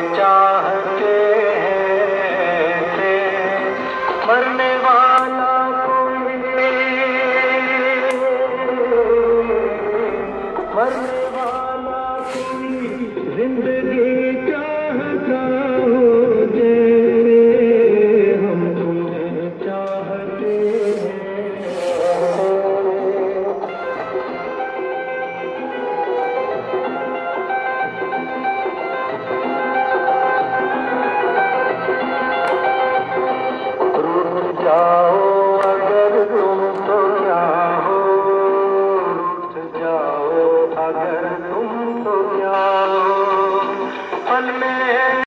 चाहते हैं मरने वाला मरने वाला ज़िंदगी अगर तुम तो में